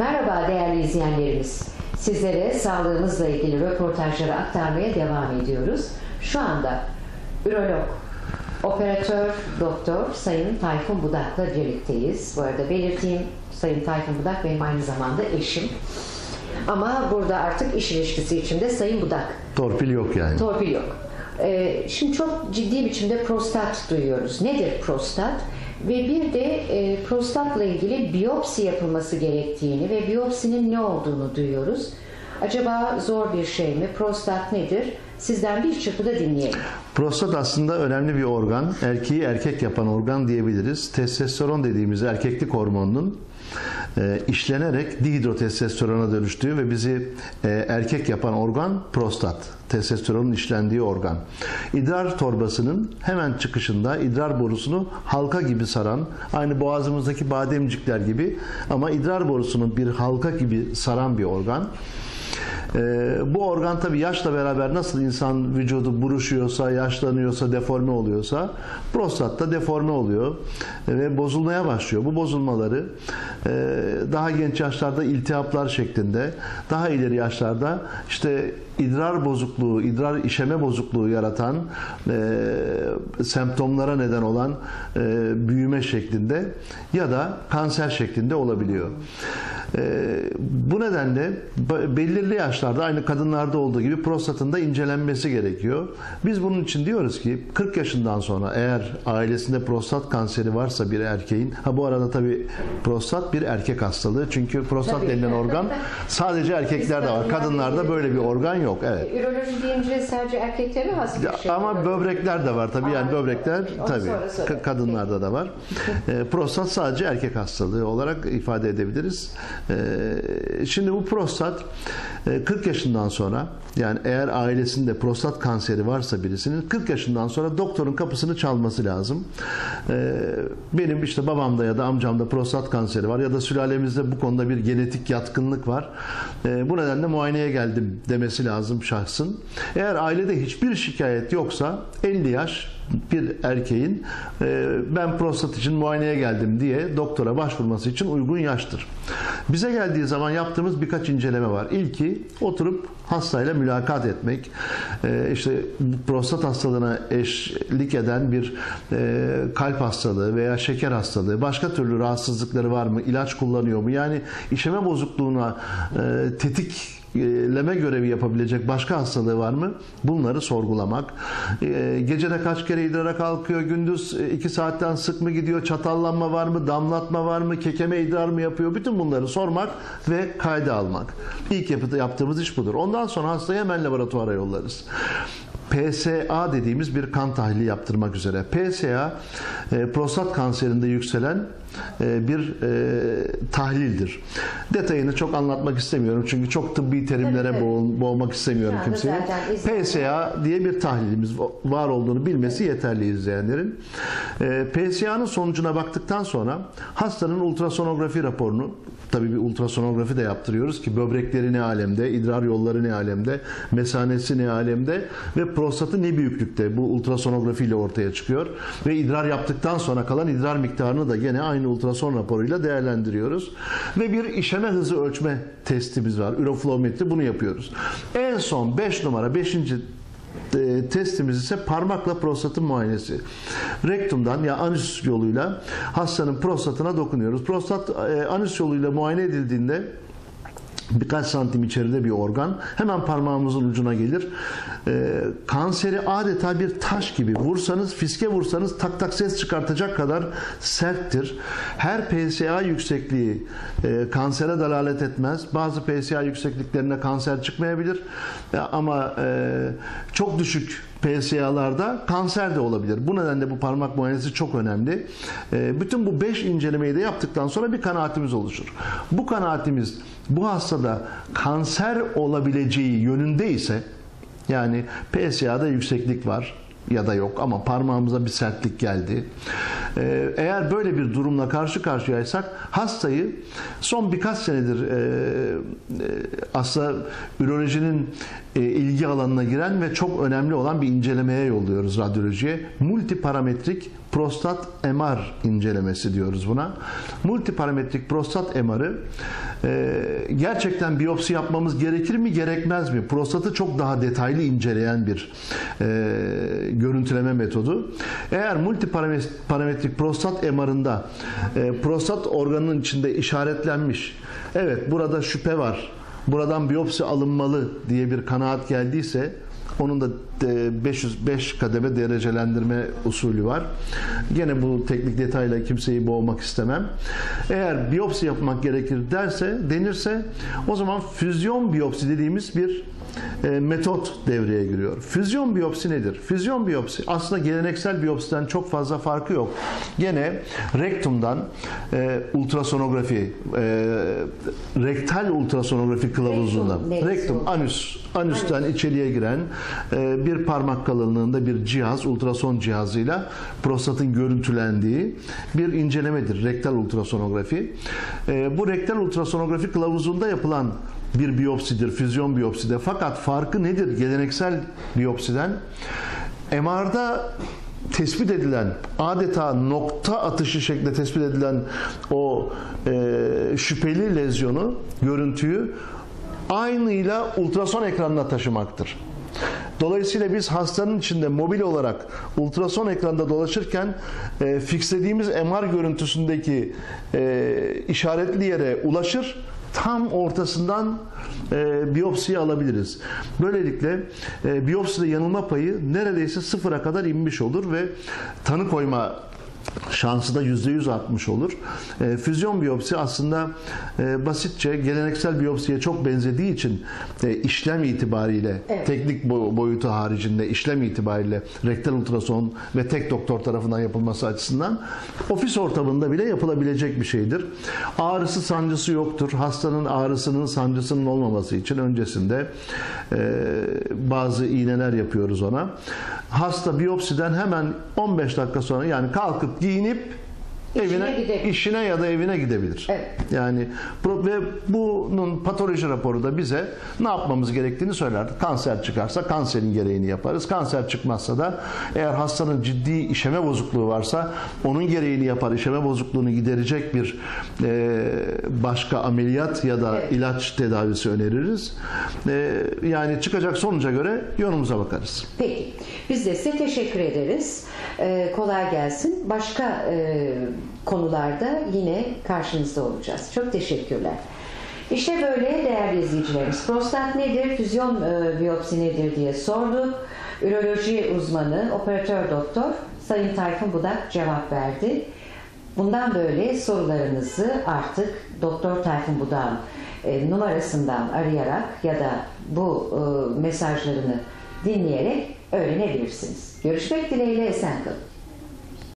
Merhaba değerli izleyenlerimiz. Sizlere sağlığımızla ilgili röportajları aktarmaya devam ediyoruz. Şu anda ürolog, operatör doktor Sayın Tayfun Budak'la birlikteyiz. Bu arada belirteyim Sayın Tayfun Budak benim aynı zamanda eşim. Ama burada artık iş ilişkisi içinde Sayın Budak. Torpil yok yani. Torpil yok. Ee, şimdi çok ciddi biçimde prostat duyuyoruz. Nedir prostat? Ve bir de e, prostatla ilgili biyopsi yapılması gerektiğini ve biyopsinin ne olduğunu duyuyoruz. Acaba zor bir şey mi? Prostat nedir? Sizden bir çırpıda dinleyelim. Prostat aslında önemli bir organ. Erkeği erkek yapan organ diyebiliriz. Testosteron dediğimiz erkeklik hormonunun e, işlenerek dihidrotestosterona dönüştüğü ve bizi e, erkek yapan organ prostat. Testosteronun işlendiği organ. İdrar torbasının hemen çıkışında idrar borusunu halka gibi saran, aynı boğazımızdaki bademcikler gibi ama idrar borusunun bir halka gibi saran bir organ. Ee, bu organ tabi yaşla beraber nasıl insan vücudu buruşuyorsa, yaşlanıyorsa, deforme oluyorsa prostat da deforme oluyor e, ve bozulmaya başlıyor. Bu bozulmaları e, daha genç yaşlarda iltihaplar şeklinde, daha ileri yaşlarda işte idrar bozukluğu, idrar işeme bozukluğu yaratan e, semptomlara neden olan e, büyüme şeklinde ya da kanser şeklinde olabiliyor. E, bu nedenle belirli yaşlarda aynı kadınlarda olduğu gibi prostatın da incelenmesi gerekiyor. Biz bunun için diyoruz ki 40 yaşından sonra eğer ailesinde prostat kanseri varsa bir erkeğin ha bu arada tabi prostat bir erkek hastalığı çünkü prostat Tabii. denilen organ sadece erkeklerde var. kadınlarda böyle bir organ yok. Evet. Üroloji deyince sadece erkeklere has bir şey. ama böbrekler de var tabii yani böbrekler tabii kadınlarda da var. E, prostat sadece erkek hastalığı olarak ifade edebiliriz. E, şimdi bu prostat e, 40 yaşından sonra yani eğer ailesinde prostat kanseri varsa birisinin 40 yaşından sonra doktorun kapısını çalması lazım. E, benim işte babamda ya da amcamda prostat kanseri var ya da sülalemizde bu konuda bir genetik yatkınlık var. E, bu nedenle muayeneye geldim demesi lazım şahsın. Eğer ailede hiçbir şikayet yoksa 50 yaş bir erkeğin e, ben prostat için muayeneye geldim diye doktora başvurması için uygun yaştır. Bize geldiği zaman yaptığımız birkaç inceleme var. İlki oturup hastayla mülakat etmek. E, işte prostat hastalığına eşlik eden bir e, kalp hastalığı veya şeker hastalığı, başka türlü rahatsızlıkları var mı? İlaç kullanıyor mu? Yani işeme bozukluğuna e, tetik leme görevi yapabilecek başka hastalığı var mı? Bunları sorgulamak. E, gecede kaç kere idrara kalkıyor? Gündüz 2 saatten sık mı gidiyor? Çatallanma var mı? Damlatma var mı? Kekeme idrar mı yapıyor? Bütün bunları sormak ve kayda almak. İlk yaptığımız iş budur. Ondan sonra hastayı hemen laboratuvara yollarız. PSA dediğimiz bir kan tahlili yaptırmak üzere. PSA e, prostat kanserinde yükselen e, bir e, tahlildir. Detayını çok anlatmak istemiyorum çünkü çok tıbbi terimlere Tabii, tabii. boğ- boğmak istemiyorum anda kimseyi. PSA diye bir tahlilimiz var olduğunu bilmesi yeterli izleyenlerin. E, PSA'nın sonucuna baktıktan sonra hastanın ultrasonografi raporunu tabii bir ultrasonografi de yaptırıyoruz ki böbrekleri ne alemde, idrar yolları ne alemde, mesanesi ne alemde ve prostatı ne büyüklükte bu ultrasonografi ile ortaya çıkıyor. Ve idrar yaptıktan sonra kalan idrar miktarını da gene aynı ultrason raporuyla değerlendiriyoruz. Ve bir işeme hızı ölçme testimiz var. Üroflometri bunu yapıyoruz. En son 5 numara 5 e, testimiz ise parmakla prostatın muayenesi. Rektumdan ya anüs yoluyla hastanın prostatına dokunuyoruz. Prostat e, anüs yoluyla muayene edildiğinde birkaç santim içeride bir organ hemen parmağımızın ucuna gelir. Ee, kanseri adeta bir taş gibi vursanız, fiske vursanız tak tak ses çıkartacak kadar serttir. Her PSA yüksekliği e, kansere dalalet etmez. Bazı PSA yüksekliklerinde kanser çıkmayabilir. E, ama e, çok düşük PSA'larda kanser de olabilir. Bu nedenle bu parmak muayenesi çok önemli. E, bütün bu 5 incelemeyi de yaptıktan sonra bir kanaatimiz oluşur. Bu kanaatimiz bu hastada kanser olabileceği yönünde ise yani PSA'da yükseklik var ya da yok ama parmağımıza bir sertlik geldi. E, eğer böyle bir durumla karşı karşıyaysak hastayı son birkaç senedir e, e, aslında ürolojinin e, ilgi alanına giren ve çok önemli olan bir incelemeye yolluyoruz radyolojiye. Multiparametrik prostat MR incelemesi diyoruz buna. Multiparametrik prostat MR'ı e, gerçekten biyopsi yapmamız gerekir mi gerekmez mi? Prostatı çok daha detaylı inceleyen bir e, görüntüleme metodu. Eğer multiparametrik prostat MR'ında e, prostat organının içinde işaretlenmiş evet burada şüphe var buradan biyopsi alınmalı diye bir kanaat geldiyse onun da e, 505 kademe derecelendirme usulü var. Gene bu teknik detayla kimseyi boğmak istemem. Eğer biyopsi yapmak gerekir derse, denirse o zaman füzyon biyopsi dediğimiz bir e, metot devreye giriyor. Füzyon biyopsi nedir? Füzyon biyopsi aslında geleneksel biyopsiden çok fazla farkı yok. Gene rektumdan e, ultrasonografi, e, rektal ultrasonografi kılavuzundan, Rektum rektum, anüs, anüsten içeriye giren e, bir parmak kalınlığında bir cihaz, ultrason cihazıyla prostatın görüntülendiği bir incelemedir. Rektal ultrasonografi. E, bu rektal ultrasonografi kılavuzunda yapılan bir biyopsidir, füzyon biyopside. Fakat farkı nedir geleneksel biyopsiden? MR'da tespit edilen adeta nokta atışı şeklinde tespit edilen o e, şüpheli lezyonu, görüntüyü aynıyla ultrason ekranına taşımaktır. Dolayısıyla biz hastanın içinde mobil olarak ultrason ekranda dolaşırken e, fixlediğimiz MR görüntüsündeki e, işaretli yere ulaşır tam ortasından e, biyopsiyi alabiliriz. Böylelikle e, biyopside yanılma payı neredeyse sıfıra kadar inmiş olur ve tanı koyma şansı da %100 artmış olur. E, füzyon biyopsi aslında e, basitçe geleneksel biyopsiye çok benzediği için e, işlem itibariyle Evet. teknik bo- boyutu haricinde işlem itibariyle rektal ultrason ve tek doktor tarafından yapılması açısından ofis ortamında bile yapılabilecek bir şeydir. Ağrısı sancısı yoktur. Hastanın ağrısının sancısının olmaması için öncesinde e, bazı iğneler yapıyoruz ona. Hasta biyopsiden hemen 15 dakika sonra yani kalkıp giyinip evine gidebilir. işine ya da evine gidebilir. Evet. Yani ve bunun patoloji raporu da bize ne yapmamız gerektiğini söyler. Kanser çıkarsa kanserin gereğini yaparız. Kanser çıkmazsa da eğer hastanın ciddi işeme bozukluğu varsa onun gereğini yapar. İşeme bozukluğunu giderecek bir e, başka ameliyat ya da Evet. ilaç tedavisi öneririz. E, yani çıkacak sonuca göre yolumuza bakarız. Peki. Biz de size teşekkür ederiz. Ee, kolay gelsin. Başka e, konularda yine karşınızda olacağız. Çok teşekkürler. İşte böyle değerli izleyicilerimiz. Prostat nedir, füzyon e, biyopsi nedir diye sorduk. Üroloji uzmanı, operatör doktor Sayın Tayfun Budak cevap verdi. Bundan böyle sorularınızı artık Doktor Tayfun Budak'ın e, numarasından arayarak ya da bu e, mesajlarını dinleyerek öğrenebilirsiniz. Görüşmek dileğiyle esen kalın.